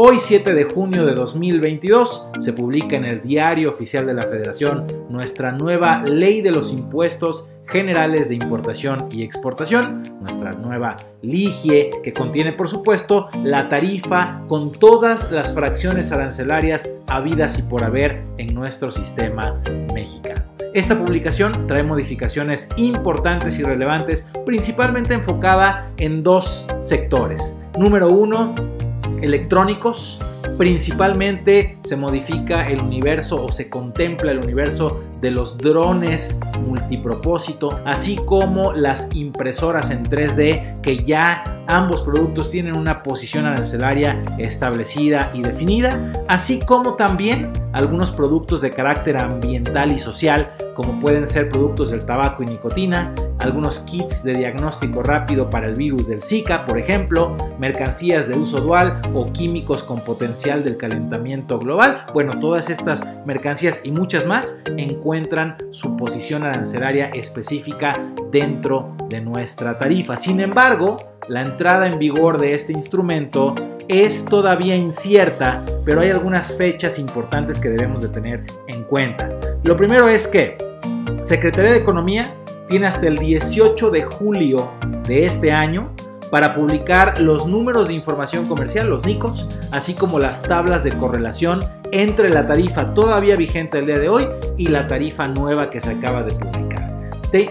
Hoy 7 de junio de 2022 se publica en el Diario Oficial de la Federación nuestra nueva Ley de los Impuestos Generales de Importación y Exportación, nuestra nueva LIGIE, que contiene por supuesto la tarifa con todas las fracciones arancelarias habidas y por haber en nuestro sistema mexicano. Esta publicación trae modificaciones importantes y relevantes, principalmente enfocada en dos sectores. Número uno, electrónicos. Principalmente se modifica el universo o se contempla el universo de los drones multipropósito, así como las impresoras en 3D que ya ambos productos tienen una posición arancelaria establecida y definida, así como también algunos productos de carácter ambiental y social, como pueden ser productos del tabaco y nicotina, algunos kits de diagnóstico rápido para el virus del Zika, por ejemplo, mercancías de uso dual o químicos con potencial del calentamiento global. Bueno, todas estas mercancías y muchas más encuentran su posición arancelaria específica dentro de nuestra tarifa. Sin embargo, la entrada en vigor de este instrumento es todavía incierta, pero hay algunas fechas importantes que debemos de tener en cuenta. Lo primero es que Secretaría de Economía tiene hasta el 18 de julio de este año para publicar los números de información comercial, los NICOS, así como las tablas de correlación entre la tarifa todavía vigente el día de hoy y la tarifa nueva que se acaba de publicar.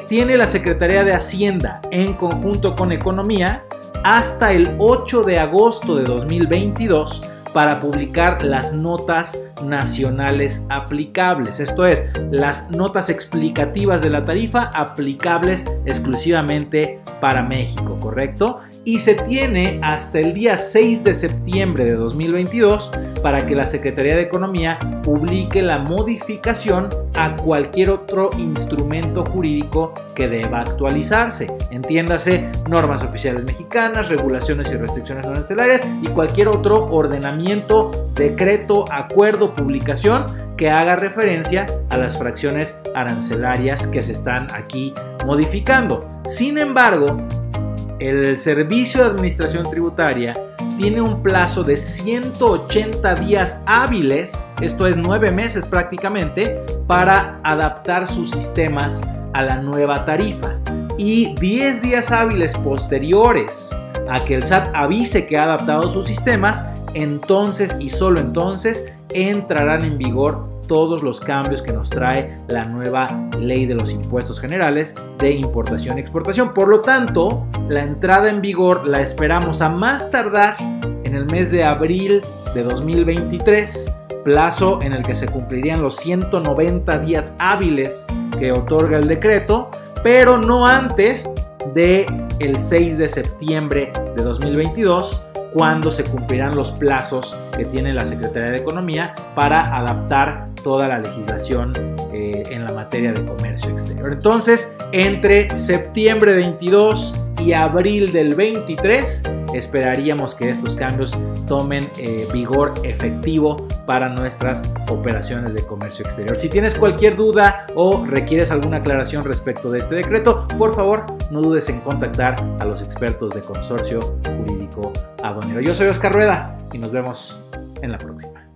Tiene la Secretaría de Hacienda en conjunto con Economía hasta el 8 de agosto de 2022 para publicar las notas nacionales aplicables, esto es, las notas explicativas de la tarifa aplicables exclusivamente para México, ¿correcto? Y se tiene hasta el día 6 de septiembre de 2022 para que la Secretaría de Economía publique la modificación a cualquier otro instrumento jurídico que deba actualizarse. Entiéndase normas oficiales mexicanas, regulaciones y restricciones arancelarias y cualquier otro ordenamiento, decreto, acuerdo, publicación que haga referencia a las fracciones arancelarias que se están aquí modificando. Sin embargo, el Servicio de Administración Tributaria tiene un plazo de 180 días hábiles, esto es nueve meses prácticamente, para adaptar sus sistemas a la nueva tarifa. Y 10 días hábiles posteriores a que el SAT avise que ha adaptado sus sistemas, entonces y solo entonces entrarán en vigor todos los cambios que nos trae la nueva ley de los impuestos generales de importación y exportación. Por lo tanto, la entrada en vigor la esperamos a más tardar en el mes de abril de 2023, plazo en el que se cumplirían los 190 días hábiles que otorga el decreto, pero no antes de el 6 de septiembre de 2022 cuando se cumplirán los plazos que tiene la Secretaría de Economía para adaptar toda la legislación eh, en la materia de comercio exterior. Entonces, entre septiembre 22 y abril del 23, esperaríamos que estos cambios tomen eh, vigor efectivo para nuestras operaciones de comercio exterior. Si tienes cualquier duda o requieres alguna aclaración respecto de este decreto, por favor no dudes en contactar a los expertos de consorcio jurídico aduanero. Yo soy Oscar Rueda y nos vemos en la próxima.